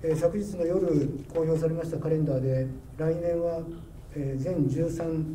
えー、昨日の夜公表されましたカレンダーで来年は、えー、全13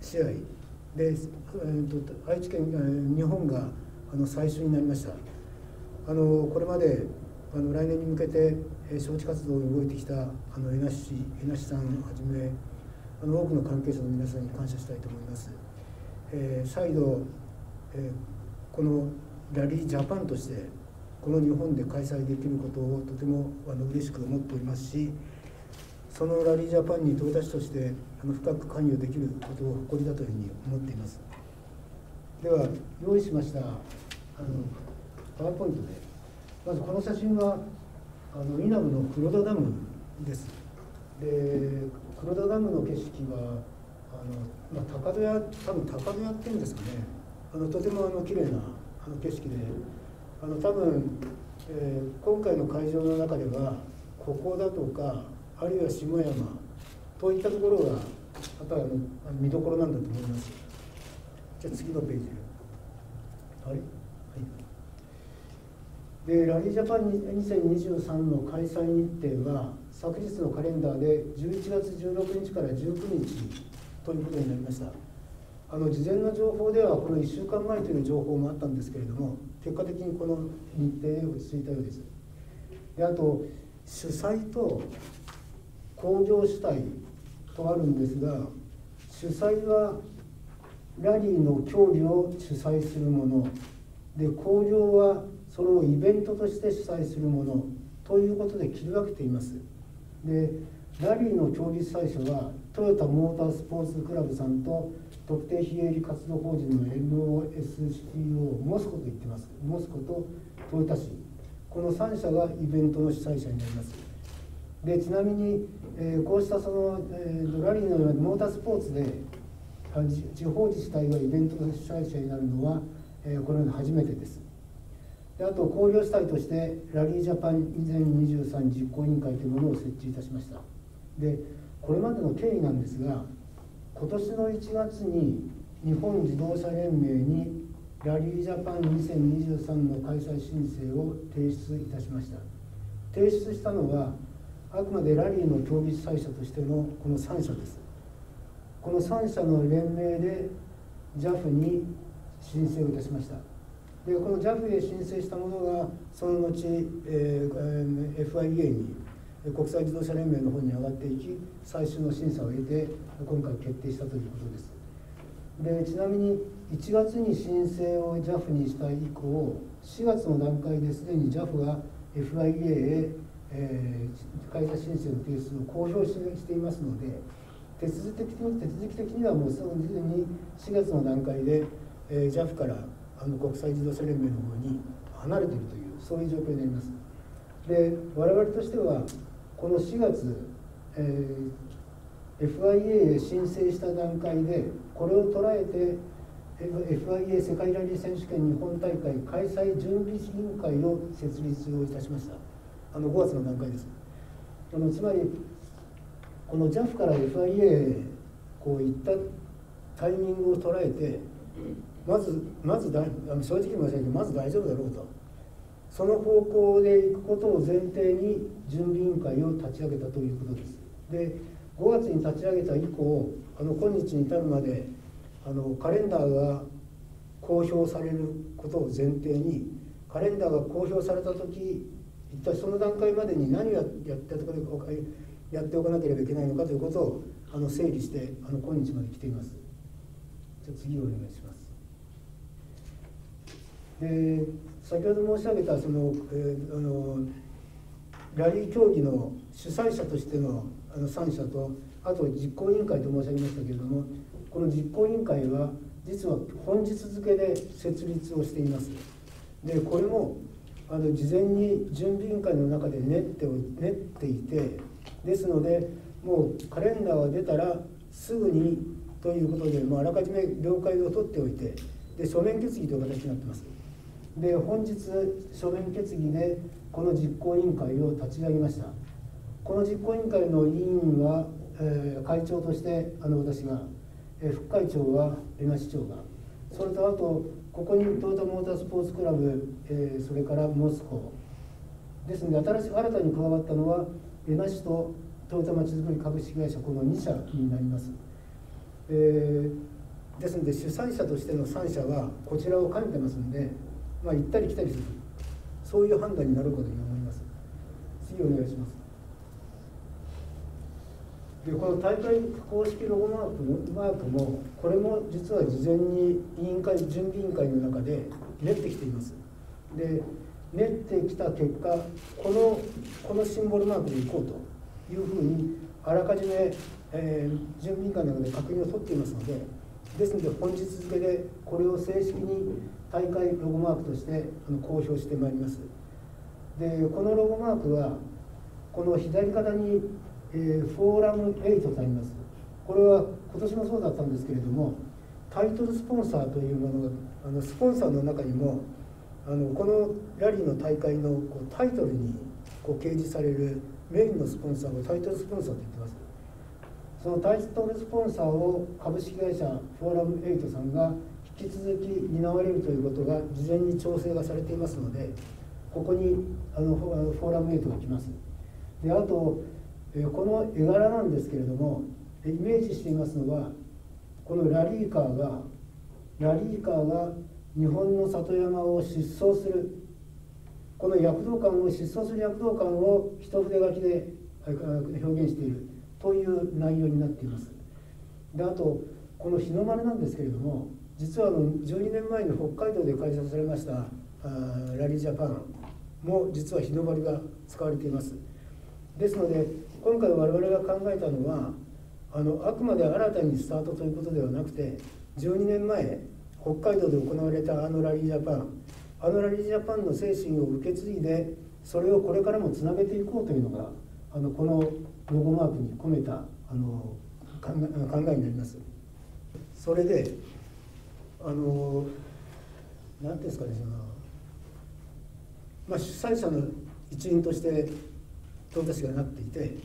試合で、えーと、と愛知県、えー、日本があの最初になりました。あのこれまであの来年に向けて、えー、招致活動に動いてきたあの江梨江梨さんはじめあの多くの関係者の皆さんに感謝したいと思います、えー、再度、えー、このラリージャパンとしてこの日本で開催できることをとてもあの嬉しく思っておりますしそのラリージャパンに到達としてあの深く関与できることを誇りだというふうに思っています。では用意しましたあのパワーポイントでまずこの写真はあの稲部の黒田ダムです。で黒田ダムの景色はあの、まあ、高戸屋多分高戸屋っていうんですかね。あのとてもあの綺麗なあの景色であの多分、えー、今回の会場の中ではここだとかあるいは下山といったところがやっぱりあの見どころなんだと思います。じゃあ次のページあれはい。でラリージャパン2023の開催日程は昨日のカレンダーで11月16日から19日ということになりました。あの事前の情報ではこの1週間前という情報もあったんですけれども結果的にこの日程で落ち着いたようです。であと主催と工業主体とあるんですが主催はラリーの競技を主催するもの。で工業はそれをイベントとして主催するものということで切り分けています。でラリーの競技主催者はトヨタモータースポーツクラブさんと特定非営利活動法人の MOSCO モスコと言ってます。モスコとトヨタ市この3社がイベントの主催者になります。でちなみに、えー、こうしたその、えー、ラリーのようなモータースポーツで地方自治体がイベントの主催者になるのは、えー、このように初めてです。であと工業主体としてラリージャパン2023実行委員会というものを設置いたしました。でこれまでの経緯なんですが今年の1月に日本自動車連盟にラリージャパン2023の開催申請を提出いたしました。提出したのはあくまでラリーの競技主催者としてのこの3社です。この3社の連名で JAF に申請をいたしました。でこの JAF へ申請したものがその後、えー、FIA に国際自動車連盟の方に上がっていき最終の審査を経て今回決定したということです。でちなみに1月に申請を JAF にした以降4月の段階ですでに JAF が FIA へ、えー、開催申請の提出を公表していますので手続き的に手続き的にはもうすでに4月の段階で、えー、JAF からあの国際自動車連盟の方に離れているというそういう状況になります。で我々としてはこの4月、えー、FIA へ申請した段階でこれを捉えて FIA 世界ラリー選手権日本大会開催準備委員会を設立をいたしました。あの5月の段階です。あのつまりこの JAF から FIA へこういったタイミングを捉えてまずまずだあの正直申し上げてまず大丈夫だろうと。その方向で行くことを前提に準備委員会を立ち上げたということです。で5月に立ち上げた以降あの今日に至るまであのカレンダーが公表されることを前提にカレンダーが公表された時一体その段階までに何をやってやっておかなければいけないのかということをあの整理してあの今日まで来ています。じゃ次お願いします。で先ほど申し上げたその,、えー、あのラリー競技の主催者としてのあの3社とあと実行委員会と申し上げましたけれどもこの実行委員会は実は本日付で設立をしています。でこれもあの事前に準備委員会の中で練って練っていてですのでもうカレンダーが出たらすぐにということで、もうあらかじめ了解を取っておいてで書面決議という形になってます。で本日書面決議でこの実行委員会を立ち上げました。この実行委員会の委員は、えー、会長としてあの私が、えー、副会長は江賀市長がそれとあとここにトヨタモータースポーツクラブ、えー、それからモスコですので新し新たに加わったのは江那市とトヨタまちづくり株式会社この2社になります、えー、ですので主催者としての3社はこちらを兼ねてますので、まあ、行ったり来たりする。そういう判断になることに思います。次お願いします。でこの大会公式ロゴマークマークもこれも実は事前に委員会準備委員会の中で練ってきています。で練ってきた結果このこのシンボルマークでいこうというふうにあらかじめ、えー、準備委員会の中で確認を取っていますのでですので本日付でこれを正式に大会ロゴマークとして公表してまいります。でこのロゴマークはこの左肩に、えー、フォーラム8とあります。これは今年もそうだったんですけれどもタイトルスポンサーというものがあのスポンサーの中にもあのこのラリーの大会のこうタイトルにこう掲示されるメインのスポンサーをタイトルスポンサーと言ってます。そのタイトルスポンサーを株式会社フォーラム8さんが引き続き担われるということが事前に調整がされていますのでここにあのフォーラム8が来ます。であとこの絵柄なんですけれどもイメージしていますのはこのラリーカーがラリーカーが日本の里山を疾走するこの躍動感を疾走する躍動感を一筆書きで表現しているという内容になっています。であとこの日の丸なんですけれども実はあの12年前に北海道で開催されましたラリージャパンも実は日の丸が使われています。ですので今回我々が考えたのはあのあくまで新たにスタートということではなくて12年前北海道で行われたあのラリージャパン。あのラリージャパンの精神を受け継いでそれをこれからもつなげていこうというのがあのこのロゴマークに込めたあの考え考えになります。それであの何ていうんですかねその、まあ、主催者の一員としてトヨタ市がなっていて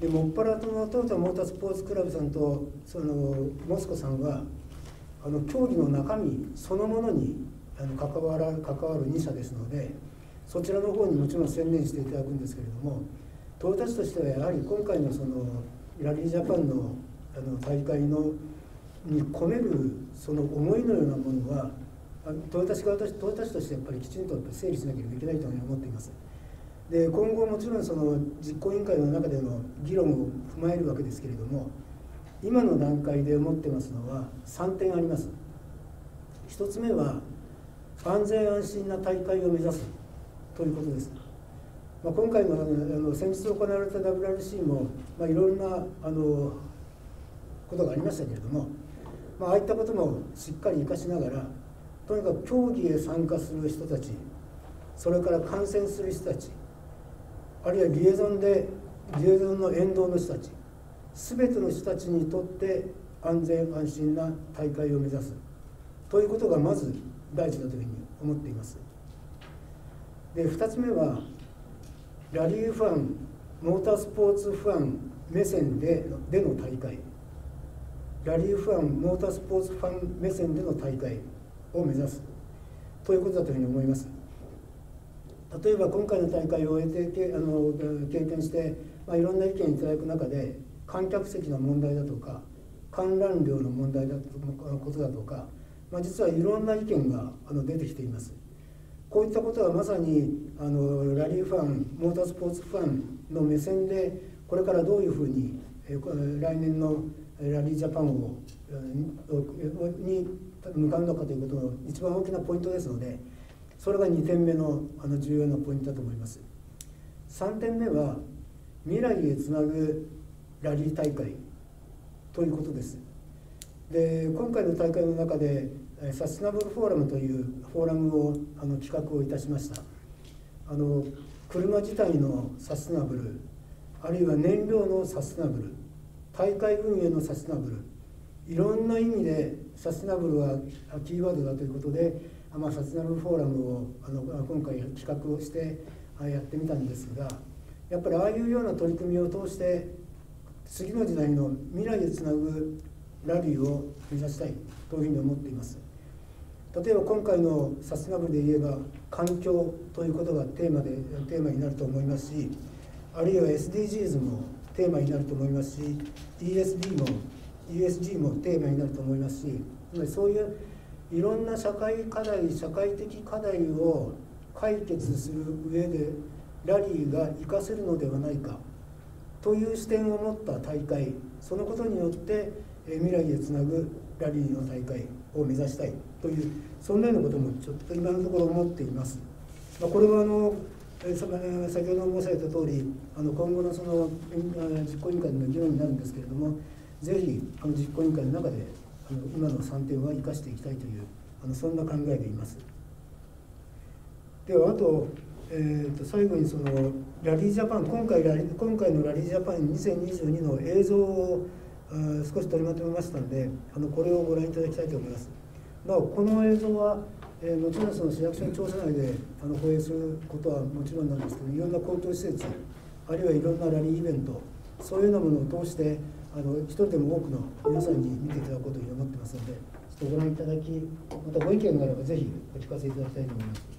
でもっぱらとのトヨタモータースポーツクラブさんとそのモスコさんはあの競技の中身そのものにあの関わら関わる2社ですのでそちらの方にもちろん専念していただくんですけれどもトヨタ市としてはやはり今回のそのラリージャパンのあの大会のに込めるその思いのようなものはトヨタ市側とトヨタ市としてやっぱりきちんと整理しなければいけないと思っています。で今後もちろんその実行委員会の中での議論を踏まえるわけですけれども今の段階で思ってますのは3点あります1つ目は安全安心な大会を目指すということです、まあ、今回のあの先日行われた WRC も、まあ、いろんなあのことがありましたけれども、まあ、ああいったこともしっかり生かしながらとにかく競技へ参加する人たちそれから観戦する人たちあるいはリエゾンでリエゾンの沿道の人たち全ての人たちにとって安全安心な大会を目指す。ということがまず第一だというふうに思っています。で2つ目はラリーファンモータースポーツファン目線ででの大会。ラリーファンモータースポーツファン目線での大会を目指す。ということだというふうに思います。例えば今回の大会を終えてあの経験して、まあ、いろんな意見いただく中で観客席の問題だとか観覧料の問題だとことだとか、まあ、実はいろんな意見があの出てきています。こういったことはまさにあのラリーファンモータースポーツファンの目線でこれからどういうふうに来年のラリージャパンをに向かうのかということの一番大きなポイントですのでそれが2点目のあの重要なポイントだと思います。3点目は未来へつなぐラリー大会ということです。で今回の大会の中でサステナブルフォーラムというフォーラムをあの企画をいたしました。あの車自体のサステナブルあるいは燃料のサステナブル大会運営のサステナブル。いろんな意味でサステナブルはキーワードだということで、まあ、サステナブルフォーラムをあの今回企画をしてやってみたんですがやっぱりああいうような取り組みを通して次の時代の未来へつなぐラリーを目指したいというふうに思っています。例えば今回のサステナブルで言えば環境ということがテーマでテーマになると思いますしあるいは SDGs もテーマになると思いますし ESD も ESG もテーマになると思いますしそういういろんな社会課題社会的課題を解決する上でラリーが活かせるのではないかという視点を持った大会そのことによって未来へつなぐラリーの大会を目指したいというそんなようなこともちょっと今のところ思っています。まあ、これはあの先ほど申された通りあの今後のその実行委員会の議論になるんですけれどもぜひあの実行委員会の中であの今の3点は生かしていきたいというあのそんな考えでいます。ではあと,、えー、と最後にそのラリージャパン今回ラリ今回のラリージャパン2022の映像を少し取りまとめましたのであのこれをご覧いただきたいと思います。なおこの映像はえー、もちろんその市役所の庁舎内であの放映することはもちろんなんですけどいろんな公共施設あるいはいろんなラリーイベントそういうようなものを通してあの一人でも多くの皆さんに見ていただこうというふうに思ってますのでちょっとご覧いただきまたご意見があればぜひお聞かせいただきたいと思います。